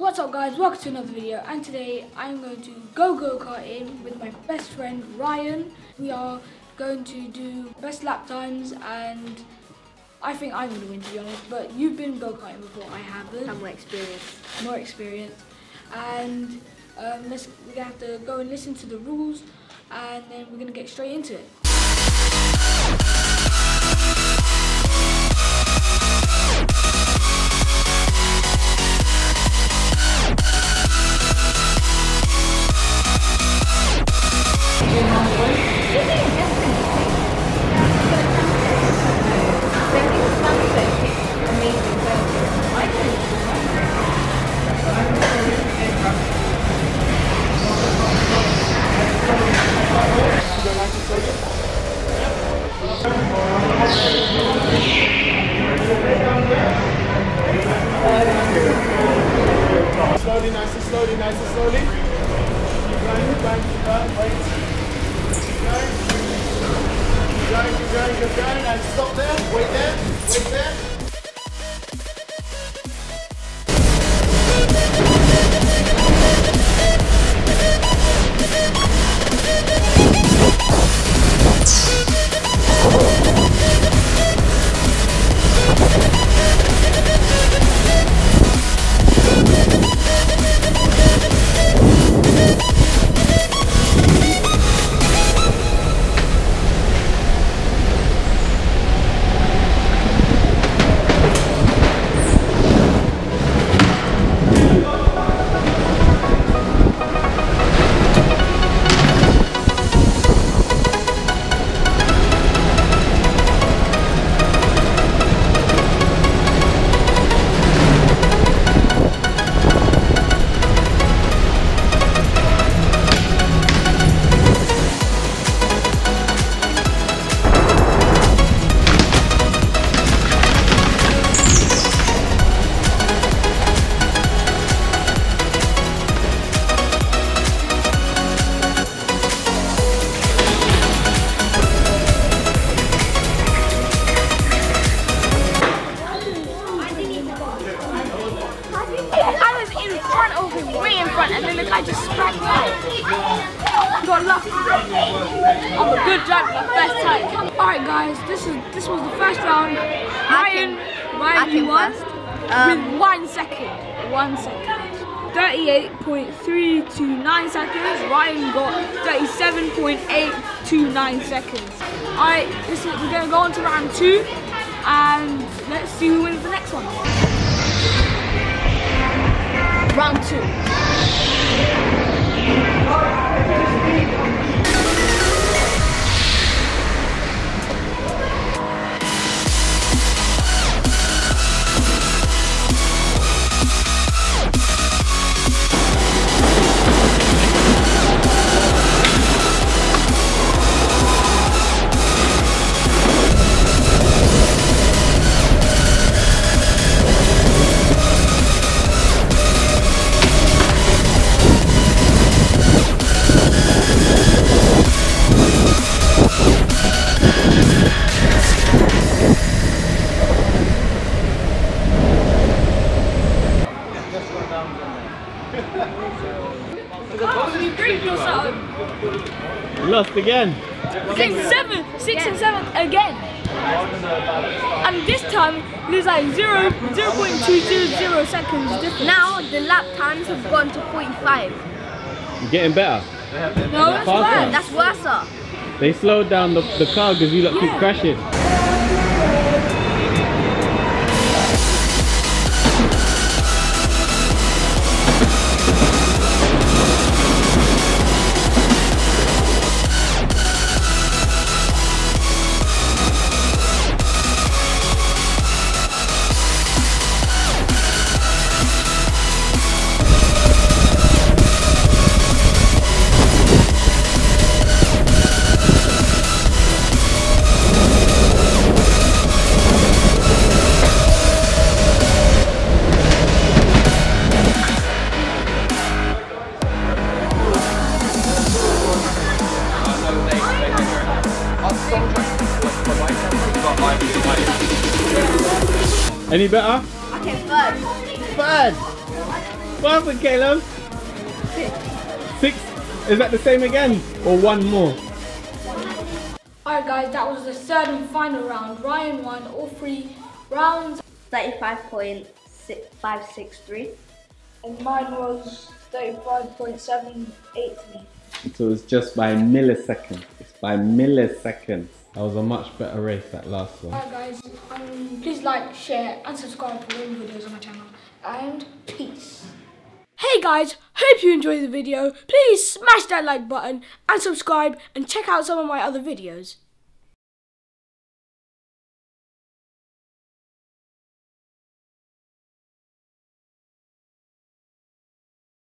What's up guys, welcome to another video and today I'm going to go go-karting with my best friend Ryan. We are going to do best lap times and I think I'm going to win to be honest, but you've been go-karting before, I haven't. I have more experience. More experience. And um, let's, we're going to have to go and listen to the rules and then we're going to get straight into it. Slowly, nice and slowly, nice and slowly. Keep going, keep going, keep going, wait. Keep going. Keep going, keep going, keep going, and stop there, wait there, wait there. Front, and then the guy just sprang out. Got lucky. I'm a good driver the first time. Alright guys, this is this was the first round. Ryan, Ryan you won first. Um, with one second. One second. 38.329 seconds. Ryan got 37.829 seconds. Alright, this we're gonna go on to round two and let's see who wins the next one. Round two. Lost again. Six, seven, six and seven again. And this time there's like zero, 0.200 seconds difference. now the lap times have gone to 45. You're getting better. no, that's faster. bad. That's worse. They slowed down the, the car because you lot keep crashing. Any better? Okay, third. Third. What happened, Kailem? Six. Six? Is that the same again? Or one more? Alright guys, that was the third and final round. Ryan won all three rounds 35.563. and mine was 35.783. So it was just by milliseconds. It's by milliseconds. That was a much better race, that last one. Alright guys, um, please like, share and subscribe for more videos on my channel. And peace. Hey guys, hope you enjoyed the video. Please smash that like button and subscribe and check out some of my other videos.